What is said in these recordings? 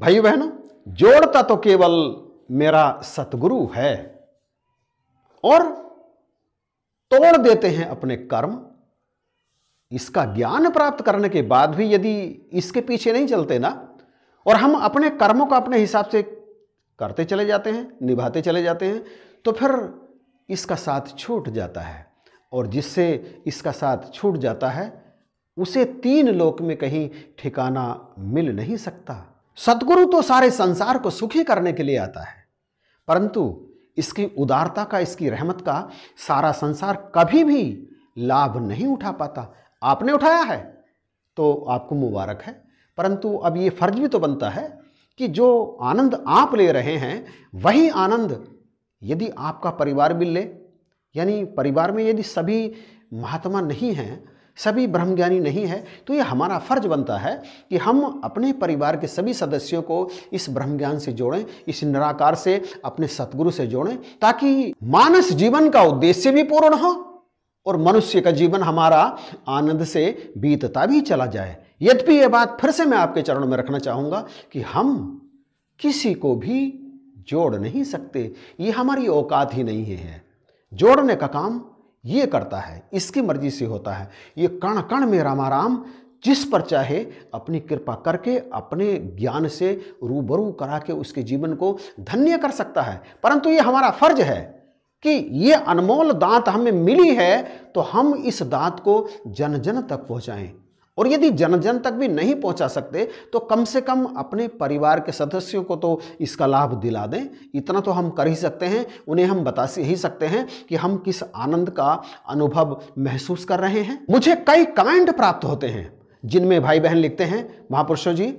भाई बहनों जोड़ता तो केवल मेरा सतगुरु है और तोड़ देते हैं अपने कर्म। इसका ज्ञान प्राप्त करने के बाद भी यदि इसके पीछे नहीं चलते ना, और हम अपने कर्मों का अपने हिसाब से करते चले जाते हैं, निभाते चले जाते हैं तो फिर इसका साथ छूट जाता है। और जिससे इसका साथ छूट जाता है, उसे तीन लोक में कहीं ठिकाना मिल नहीं सकता। सतगुरु तो सारे संसार को सुखी करने के लिए आता है, परंतु इसकी उदारता का, इसकी रहमत का सारा संसार कभी भी लाभ नहीं उठा पाता। आपने उठाया है तो आपको मुबारक है, परंतु अब ये फ़र्ज़ भी तो बनता है कि जो आनंद आप ले रहे हैं, वही आनंद यदि आपका परिवार भी ले, यानी परिवार में यदि सभी महात्मा नहीं हैं सभी ब्रह्मज्ञानी नहीं है तो ये हमारा फ़र्ज़ बनता है कि हम अपने परिवार के सभी सदस्यों को इस ब्रह्मज्ञान से जोड़ें, इस निराकार से, अपने सतगुरु से जोड़ें, ताकि मानस जीवन का उद्देश्य भी पूर्ण हो और मनुष्य का जीवन हमारा आनंद से बीतता भी चला जाए। यद्यपि ये बात फिर से मैं आपके चरणों में रखना चाहूँगा कि हम किसी को भी जोड़ नहीं सकते। ये हमारी औकात ही नहीं है। जोड़ने का काम ये करता है, इसकी मर्ज़ी से होता है। ये कण कण में रामाराम, जिस पर चाहे अपनी कृपा करके, अपने ज्ञान से रूबरू करा के उसके जीवन को धन्य कर सकता है। परंतु ये हमारा फ़र्ज़ है कि ये अनमोल दांत हमें मिली है तो हम इस दांत को जन जन तक पहुंचाएँ। और यदि जन जन तक भी नहीं पहुँचा सकते तो कम से कम अपने परिवार के सदस्यों को तो इसका लाभ दिला दें। इतना तो हम कर ही सकते हैं, उन्हें हम बता ही सकते हैं कि हम किस आनंद का अनुभव महसूस कर रहे हैं। मुझे कई कमेंट प्राप्त होते हैं, जिनमें भाई बहन लिखते हैं, महापुरुषों जी,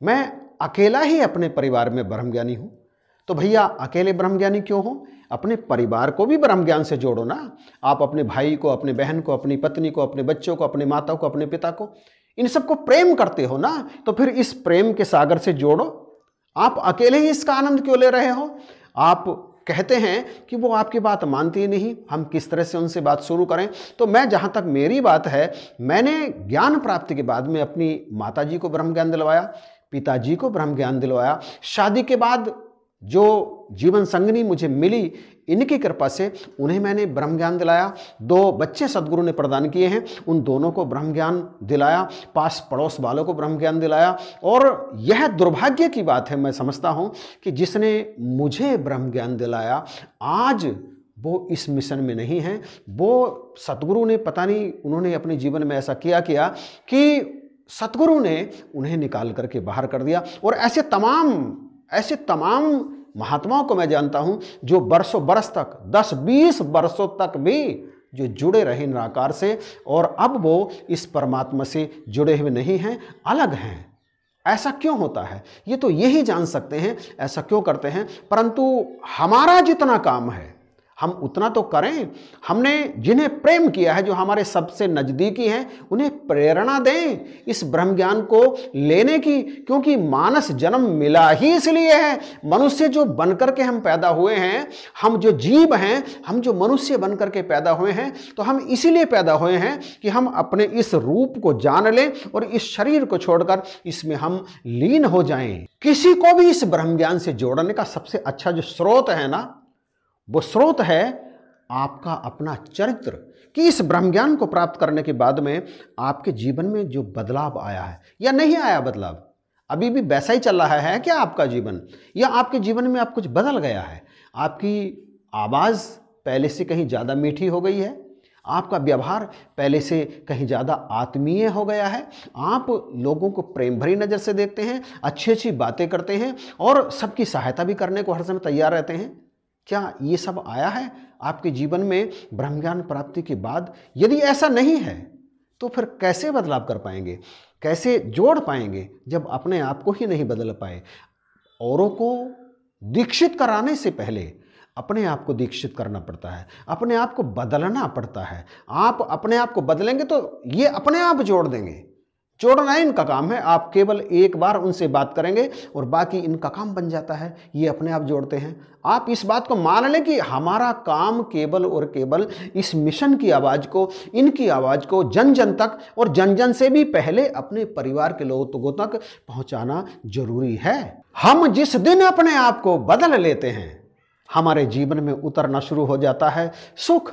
मैं अकेला ही अपने परिवार में ब्रह्मज्ञानी हूँ। तो भैया, अकेले ब्रह्मज्ञानी क्यों हो? अपने परिवार को भी ब्रह्म ज्ञान से जोड़ो ना। आप अपने भाई को, अपने बहन को, अपनी पत्नी को, अपने बच्चों को, अपने माता को, अपने पिता को, इन सबको प्रेम करते हो ना तो फिर इस प्रेम के सागर से जोड़ो। आप अकेले ही इसका आनंद क्यों ले रहे हो? आप कहते हैं कि वो आपकी बात मानती नहीं, हम किस तरह से उनसे बात शुरू करें? तो मैं जहाँ तक मेरी बात है, मैंने ज्ञान प्राप्ति के बाद में अपनी माता जी को ब्रह्म ज्ञान दिलवाया, पिताजी को ब्रह्म ज्ञान दिलवाया। शादी के बाद जो जीवन संगनी मुझे मिली, इनकी कृपा से उन्हें मैंने ब्रह्म ज्ञान दिलाया। दो बच्चे सदगुरु ने प्रदान किए हैं, उन दोनों को ब्रह्म ज्ञान दिलाया पास पड़ोस वालों को ब्रह्म ज्ञान दिलाया। और यह दुर्भाग्य की बात है, मैं समझता हूँ कि जिसने मुझे ब्रह्म ज्ञान दिलाया, आज वो इस मिशन में नहीं है। वो सतगुरु ने, पता नहीं, उन्होंने अपने जीवन में ऐसा किया किया कि सतगुरु ने उन्हें निकाल करके बाहर कर दिया। और ऐसे तमाम ऐसे तमाम महात्माओं को मैं जानता हूँ जो बरसों, बरस तक 10-20 बरसों तक भी जो जुड़े रहे निराकार से और अब वो इस परमात्मा से जुड़े हुए नहीं हैं, अलग हैं। ऐसा क्यों होता है? ये तो यही जान सकते हैं, ऐसा क्यों करते हैं? परंतु हमारा जितना काम है हम उतना तो करें। हमने जिन्हें प्रेम किया है, जो हमारे सबसे नज़दीकी हैं, उन्हें प्रेरणा दें इस ब्रह्म ज्ञान को लेने की, क्योंकि मानस जन्म मिला ही इसलिए है। मनुष्य जो बनकर के हम पैदा हुए हैं, हम जो जीव हैं, हम जो मनुष्य बनकर के पैदा हुए हैं तो हम इसीलिए पैदा हुए हैं कि हम अपने इस रूप को जान लें और इस शरीर को छोड़कर इसमें हम लीन हो जाएँ। किसी को भी इस ब्रह्म ज्ञान से जोड़ने का सबसे अच्छा जो स्रोत है ना वो स्रोत है आपका अपना चरित्र कि इस ब्रह्म ज्ञान को प्राप्त करने के बाद में आपके जीवन में जो बदलाव आया है, या नहीं आया बदलाव? अभी भी वैसा ही चल रहा है क्या आपका जीवन? या आपके जीवन में आप कुछ बदल गया है? आपकी आवाज़ पहले से कहीं ज़्यादा मीठी हो गई है? आपका व्यवहार पहले से कहीं ज़्यादा आत्मीय हो गया है? आप लोगों को प्रेम भरी नज़र से देखते हैं अच्छी अच्छी बातें करते हैं और सबकी सहायता भी करने को हर समय तैयार रहते हैं? क्या ये सब आया है? आपके जीवन में ब्रह्म ज्ञान प्राप्ति के बाद यदि ऐसा नहीं है तो फिर कैसे बदलाव कर पाएँगे? कैसे जोड़ पाएँगे जब अपने आप को ही नहीं बदल पाए? औरों को दीक्षित कराने से पहले अपने आप को दीक्षित करना पड़ता है, अपने आप को बदलना पड़ता है। आप अपने आप को बदलेंगे तो ये अपने आप जोड़ देंगे। जोड़ना इनका काम है। आप केवल एक बार उनसे बात करेंगे और बाकी इनका काम बन जाता है। ये अपने आप जोड़ते हैं। आप इस बात को मान लें कि हमारा काम केवल और केवल इस मिशन की आवाज़ को, इनकी आवाज़ को जन जन तक और जन जन से भी पहले अपने परिवार के लोगों तक पहुंचाना ज़रूरी है। हम जिस दिन अपने आप को बदल लेते हैं, हमारे जीवन में उतरना शुरू हो जाता है। सुख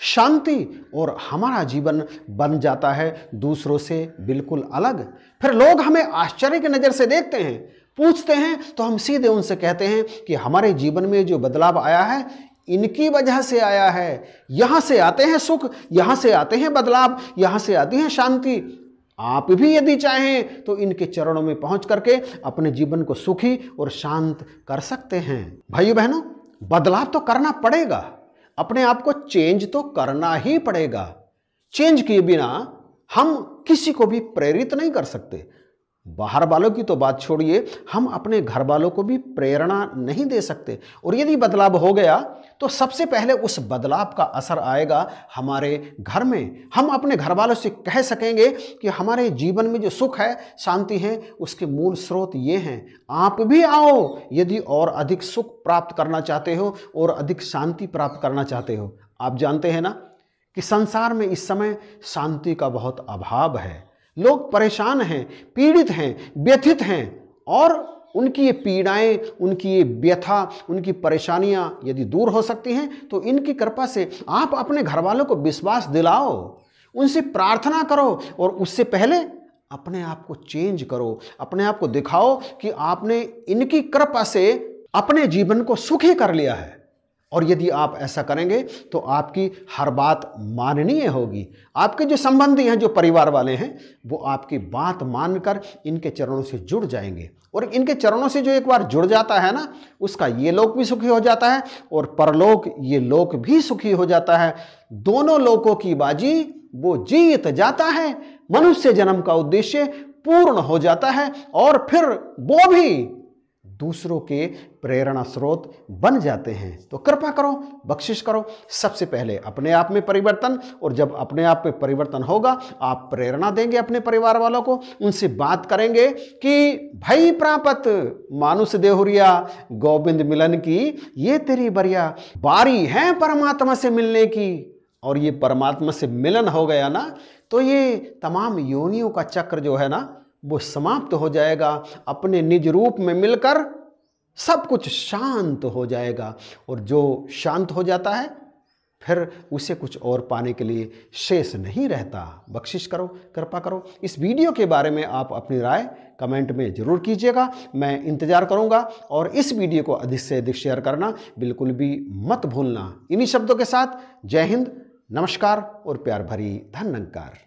शांति और हमारा जीवन बन जाता है, दूसरों से बिल्कुल अलग। फिर लोग हमें आश्चर्य की नज़र से देखते हैं, पूछते हैं तो हम सीधे उनसे कहते हैं कि हमारे जीवन में जो बदलाव आया है, इनकी वजह से आया है। यहाँ से आते हैं सुख, यहाँ से आते हैं बदलाव, यहाँ से आती है शांति। आप भी यदि चाहें तो इनके चरणों में पहुँच करके अपने जीवन को सुखी और शांत कर सकते हैं। भाइयों बहनों बदलाव तो करना पड़ेगा। अपने आप को चेंज तो करना ही पड़ेगा। चेंज किए बिना हम किसी को भी प्रेरित नहीं कर सकते। बाहर वालों की तो बात छोड़िए, हम अपने घर वालों को भी प्रेरणा नहीं दे सकते। और यदि बदलाव हो गया तो सबसे पहले उस बदलाव का असर आएगा हमारे घर में। हम अपने घर वालों से कह सकेंगे कि हमारे जीवन में जो सुख है, शांति है, उसके मूल स्रोत ये हैं। आप भी आओ, यदि और अधिक सुख प्राप्त करना चाहते हो और अधिक शांति प्राप्त करना चाहते हो। आप जानते हैं ना कि संसार में इस समय शांति का बहुत अभाव है। लोग परेशान हैं, पीड़ित हैं, व्यथित हैं और उनकी ये पीड़ाएँ, उनकी ये व्यथा, उनकी परेशानियाँ यदि दूर हो सकती हैं तो इनकी कृपा से आप अपने घर वालों को विश्वास दिलाओ, उनसे प्रार्थना करो और उससे पहले अपने आप को चेंज करो, अपने आप को दिखाओ कि आपने इनकी कृपा से अपने जीवन को सुखी कर लिया है। और यदि आप ऐसा करेंगे तो आपकी हर बात माननीय होगी। आपके जो संबंधी हैं, जो परिवार वाले हैं, वो आपकी बात मानकर इनके चरणों से जुड़ जाएँगे। और इनके चरणों से जो एक बार जुड़ जाता है ना, उसका ये लोक भी सुखी हो जाता है और परलोक ये लोक भी सुखी हो जाता है। दोनों लोकों की बाजी, वो जीत जाता है। मनुष्य जन्म का उद्देश्य पूर्ण हो जाता है और फिर वो भी दूसरों के प्रेरणा स्रोत बन जाते हैं। तो कृपा करो, बख्शिश करो। सबसे पहले अपने आप में परिवर्तन और जब अपने आप में परिवर्तन होगा, आप प्रेरणा देंगे अपने परिवार वालों को। उनसे बात करेंगे कि, भाई प्रापत, मानुष देहुरिया, गोविंद मिलन की, ये तेरी बरिया बारी है परमात्मा से मिलने की। और ये परमात्मा से मिलन हो गया ना तो ये तमाम योनियों का चक्र जो है ना वो समाप्त हो जाएगा, अपने निज रूप में मिलकर सब कुछ शांत हो जाएगा। और जो शांत हो जाता है, फिर उसे कुछ और पाने के लिए शेष नहीं रहता। बख्शिश करो, कृपा करो। इस वीडियो के बारे में आप अपनी राय कमेंट में ज़रूर कीजिएगा। मैं इंतज़ार करूँगा और इस वीडियो को अधिक से अधिक शेयर करना बिल्कुल भी मत भूलना। इन्हीं शब्दों के साथ जय हिंद, नमस्कार और प्यार भरी धन्यकार